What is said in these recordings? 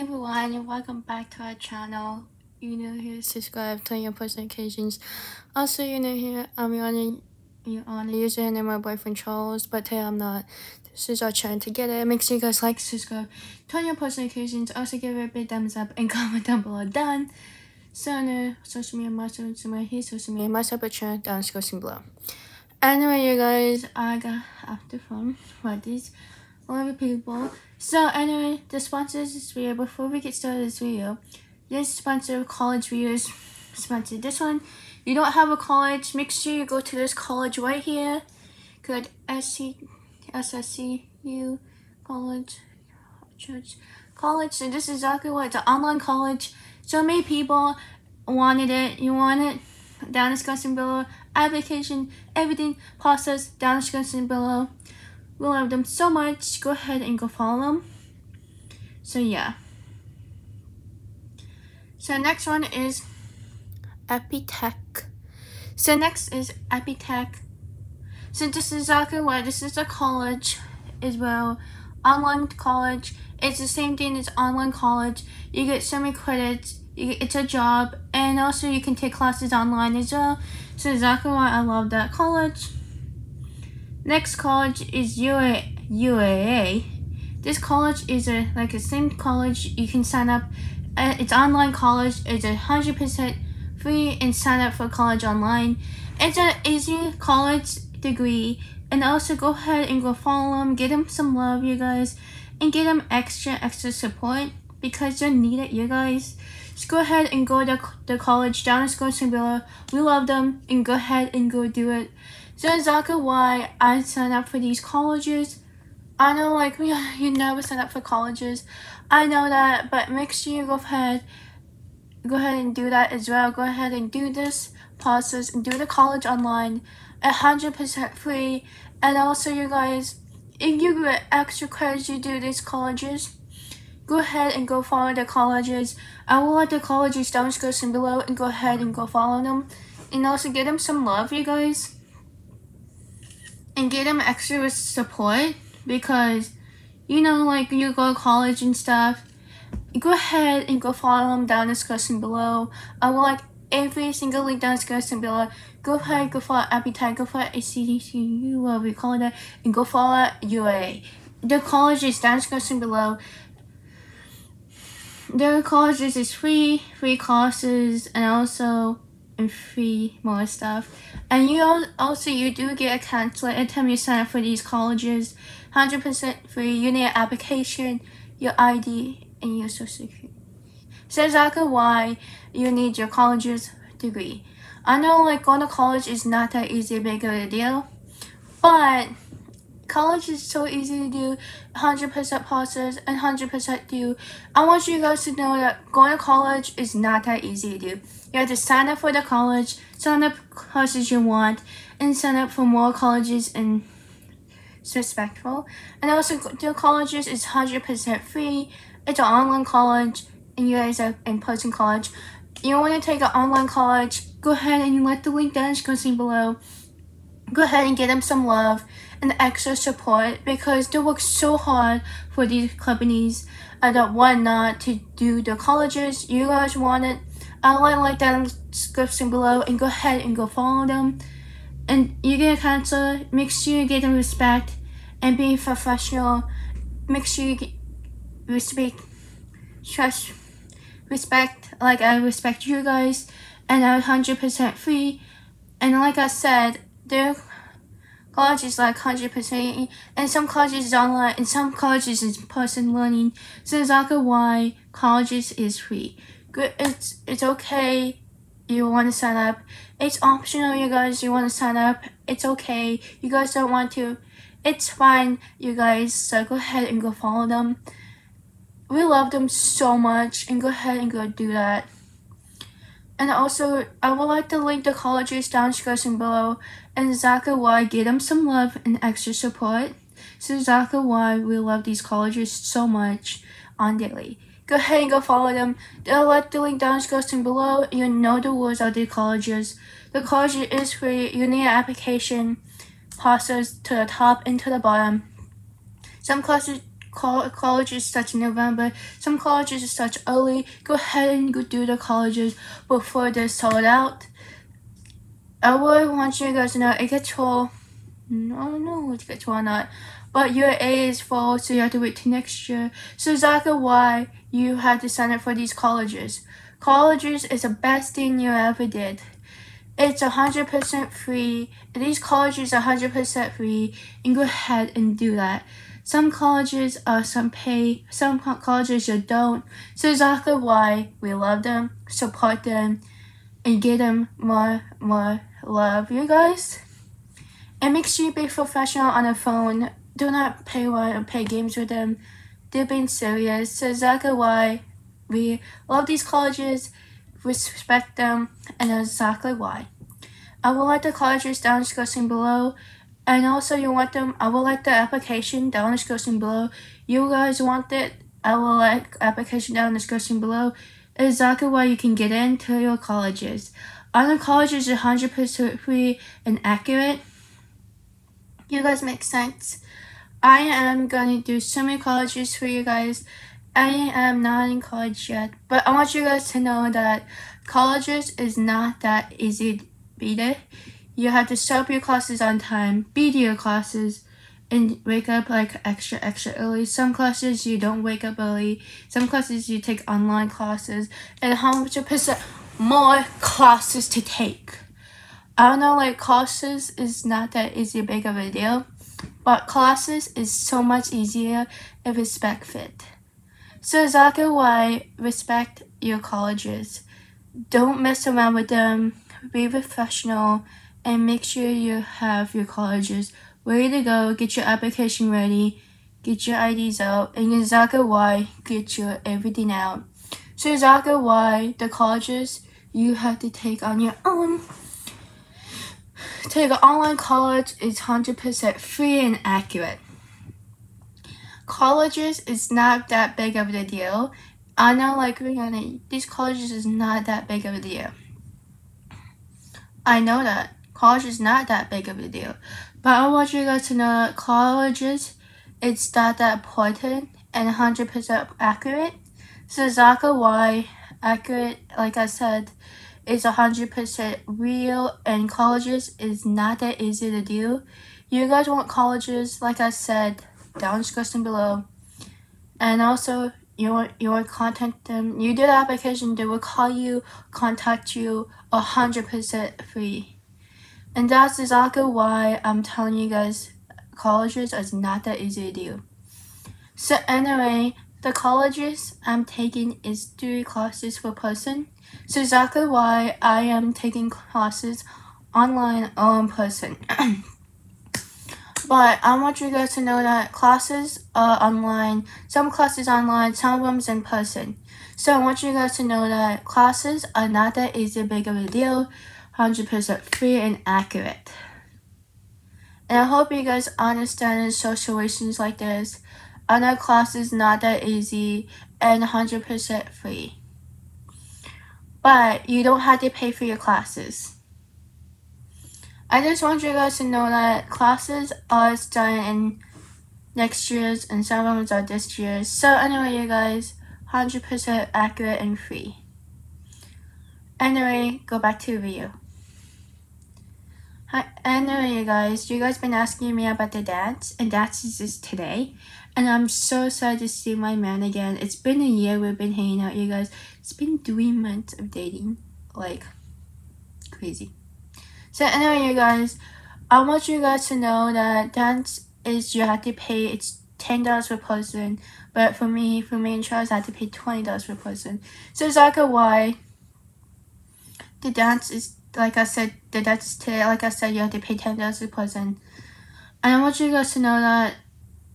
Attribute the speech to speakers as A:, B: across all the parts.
A: everyone and welcome back to our channel. You know here, subscribe, turn your post notifications. Also, you know here, I'm on you on the username my boyfriend Charles, but today I'm not. This is our channel together. Make sure you guys like, subscribe, turn your post notifications. Also, give it a big thumbs up and comment down below. Done. So, no, social media, my social media, his social media, my separate channel down description below. Anyway, you guys, I got after fun for these other people. So anyway, the sponsors this video, before we get started this video, this sponsor college videos sponsor this one. You don't have a college, make sure you go to this college right here. Good SC SSCU college church college. So this is exactly what it's an online college. So many people wanted it. You want it down discussion below. Application, everything process down discussion below. We love them so much. Go ahead and go follow them. So yeah. So next one is Epitech. So next is Epitech. So this is exactly what this is a college as well. Online college. It's the same thing as online college. You get so many credits. Get, it's a job, and also you can take classes online as well. So exactly why I love that college. Next college is UA, UAA. This college is a like a same college you can sign up. Uh, it's online college. It's a hundred percent free and sign up for college online. It's an easy college degree. And also go ahead and go follow them, get them some love, you guys, and get them extra extra support because they need it, you guys. Just go ahead and go to the college down in below. We love them, and go ahead and go do it. So exactly why I signed up for these colleges. I know like you never sign up for colleges. I know that, but make sure you go ahead go ahead and do that as well. Go ahead and do this process and do the college online. 100% free. And also you guys, if you get extra credits you do these colleges, go ahead and go follow the colleges. I will let the colleges down description below and go ahead and go follow them. And also get them some love, you guys and get them extra support because you know like you go to college and stuff go ahead and go follow them down the description below. I will like every single link down the description below. Go ahead go follow appetite go follow acdcu whatever you call it and go follow ua the college is down the description below. Their colleges is free free classes and also and free more stuff. And you also you do get a counselor anytime you sign up for these colleges. 100% free. You need an application, your ID, and your social security. So exactly why you need your college's degree. I know like going to college is not that easy big of a deal, but college is so easy to do 100% process and 100% do. I want you guys to know that going to college is not that easy to do. You have to sign up for the college sign up courses you want and sign up for more colleges and respectful. And also the colleges is 100% free. It's an online college and you guys are in person college. You want to take an online college go ahead and let the link down in the description below go ahead and give them some love and extra support because they work so hard for these companies I don't want not to do the colleges you guys want it. I'll like that in the description below and go ahead and go follow them. And you get a counselor, make sure you get them respect and be professional. Make sure you get respect, trust, respect, like I respect you guys and I'm 100% free. And like I said, their college is like 100% and some colleges is online and some colleges is person learning. So exactly why colleges is free. Good, it's it's okay. You want to sign up. It's optional, you guys. You want to sign up. It's okay. You guys don't want to. It's fine, you guys. So go ahead and go follow them. We love them so much, and go ahead and go do that. And also, I would like to link the colleges down description below and exactly why give them some love and extra support. So exactly why we love these colleges so much on daily. Go ahead and go follow them. They'll let the link down description below. You know the rules of the colleges. The college is free. You need an application process to the top and to the bottom. Some classes colleges start in November. Some colleges start early. Go ahead and go do the colleges before they're sold out. I would want you guys to know it gets full. Mm, I don't know if it gets full or not. But your A is full, so you have to wait till next year. So exactly why you had to sign up for these colleges. Colleges is the best thing you ever did. It's 100% free. These colleges are 100% free. And go ahead and do that. Some colleges are some pay, some colleges you don't. So exactly why we love them, support them, and give them more, more love, you guys. And make sure you be professional on the phone. Do not play one or play games with them. They're being serious. So exactly why we love these colleges, respect them, and that's exactly why. I will let the colleges down discussing below. And also you want them, I will like the application down discussing below. You guys want it, I will like application down discussing below. Exactly why you can get into your colleges. Other colleges are 100% free and accurate. You guys make sense. I am going to do so many colleges for you guys. I am not in college yet, but I want you guys to know that colleges is not that easy to beat it. You have to start up your classes on time, be to your classes, and wake up like extra extra early. Some classes you don't wake up early. Some classes you take online classes, and hundred percent more classes to take. I don't know, like classes is not that easy big of a deal, but classes is so much easier if spec fit. So exactly why respect your colleges. Don't mess around with them. Be professional and make sure you have your colleges ready to go. Get your application ready. Get your IDs out. And exactly why get your everything out. So exactly why the colleges you have to take on your own. Take an online college is 100% free and accurate colleges is not that big of a deal. I know, like, Rianna, these colleges is not that big of a deal. I know that college is not that big of a deal, but I want you guys to know that colleges, it's not that important and 100% accurate. So exactly why accurate, like I said, is 100% real and colleges is not that easy to do. You guys want colleges, like I said, down description below. And also, you want you want contact them. You do the application, they will call you, contact you, hundred percent free. And that's exactly why I'm telling you guys, colleges is not that easy to do. So anyway, the colleges I'm taking is three classes per person. So exactly why I am taking classes online or in person. But I want you guys to know that classes are online. Some classes online, some of in person. So I want you guys to know that classes are not that easy big of a deal. 100% free and accurate. And I hope you guys understand in situations like this. I know classes not that easy and 100% free. But you don't have to pay for your classes. I just want you guys to know that classes are starting in next year's and some of them are this year's. So anyway, you guys, 100% accurate and free. Anyway, go back to the video. Hi, anyway, you guys, you guys been asking me about the dance, and is just today. And I'm so sad to see my man again. It's been a year we've been hanging out, you guys. It's been three months of dating. Like, crazy. So anyway, you guys, I want you guys to know that dance is you have to pay. It's ten dollars per person, but for me, for me and Charles, I have to pay twenty dollars per person. So it's like a why. The dance is like I said. The dance today, like I said, you have to pay ten dollars per person. And I want you guys to know that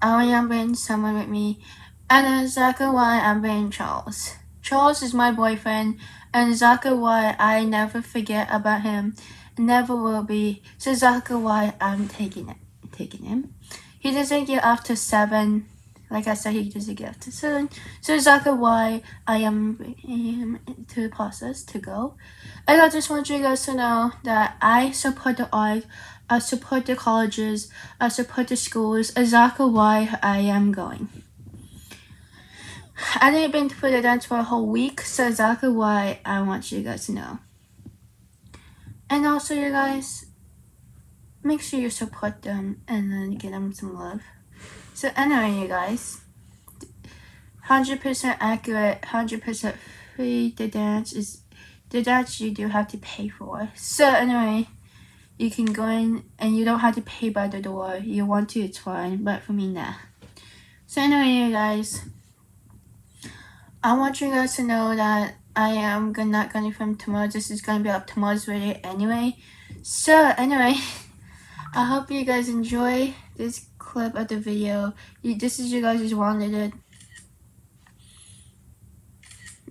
A: I am bringing someone with me, and exactly why I'm bringing Charles. Charles is my boyfriend, and exactly why I never forget about him never will be. So exactly why I'm taking it, taking him. He doesn't get after seven. Like I said, he doesn't get after seven. So exactly why I am him to the process to go. And I just want you guys to know that I support the art. I support the colleges. I support the schools. Exactly why I am going. I didn't been to the dance for a whole week, so exactly why I want you guys to know. And also, you guys, make sure you support them and then give them some love. So anyway, you guys, 100% accurate, 100% free. The dance is the dance you do have to pay for. So anyway, you can go in and you don't have to pay by the door. You want to, it's fine. But for me, nah. So anyway, you guys, I want you guys to know that I am gonna, not gonna film tomorrow. This is gonna be up tomorrow's video anyway. So anyway, I hope you guys enjoy this clip of the video. You, this is you guys just wanted it.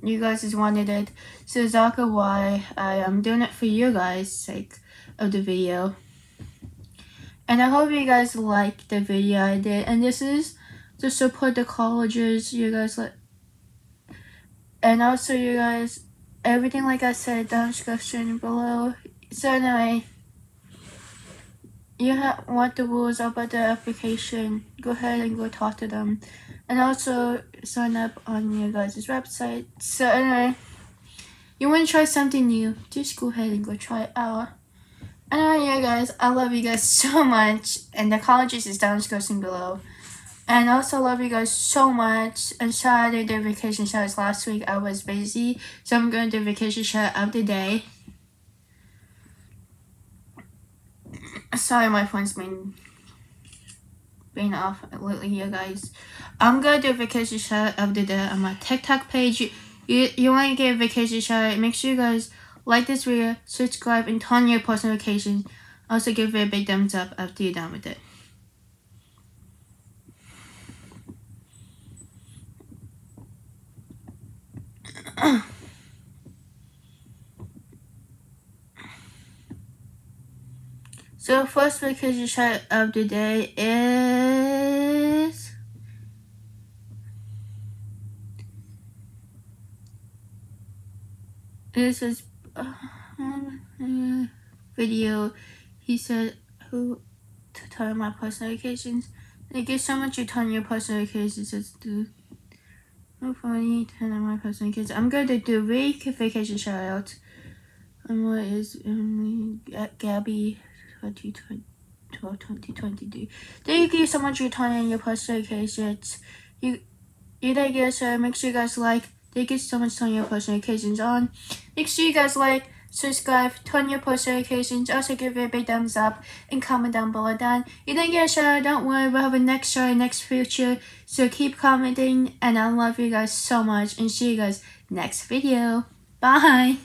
A: You guys just wanted it. So Zaka why I am doing it for you guys' sake of the video. And I hope you guys like the video I did. And this is to support the colleges you guys like. And also you guys, everything like I said down description below. So anyway, you want the rules about the application, go ahead and go talk to them. And also sign up on your guys' website. So anyway, you want to try something new, just go ahead and go try it out. Anyway, yeah guys, I love you guys so much. And the colleges is down description below. And also love you guys so much. And I did vacation shows last week. I was busy. So I'm going to do vacation show of the day. Sorry, my phone's been been off lately, you guys. I'm gonna do a vacation shot of the day on my TikTok page. You, you, you want to get a vacation shot? Make sure you guys like this video, subscribe, and turn on your post notifications. Also, give it a big thumbs up after you're done with it. So first vacation shot of the day is this is uh, video. He said who to turn my post notifications. Thank you so much you turn your post notifications just do no funny on my post notifications. I'm going to do vacation shout out. And what is um, Gabby 2022. Thank you so much for turning your post notifications. You, you thank you, so make sure you guys like. Thank you so much for your post notifications on. Make sure you guys like, subscribe, turn your post notifications, also give it a big thumbs up, and comment down below that. You didn't get a shout don't worry, we'll have a next show next future. So keep commenting, and I love you guys so much, and see you guys next video. Bye!